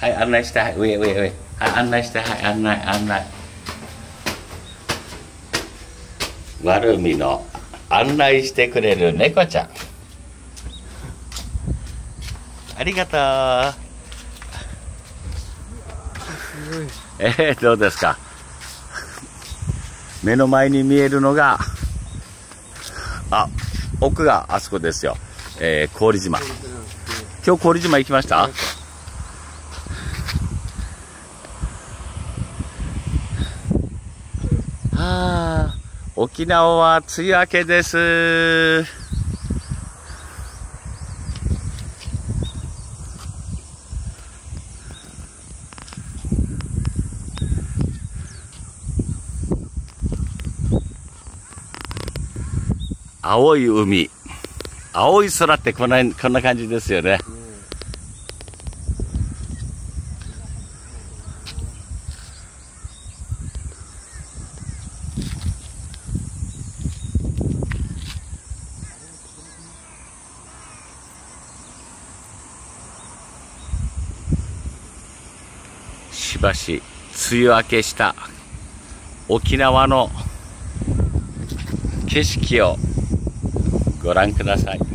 はい案内してはい上上上。はい案内してはい案内案内。悪みの案内してくれる猫ちゃん。ありがとう。えー、どうですか？目の前に見えるのがあ奥があそこですよ、えー、氷島。今日氷島行きました沖縄は梅雨明けです。青い海。青い空ってこんなこんな感じですよね、しばし梅雨明けした沖縄の景色をご覧ください。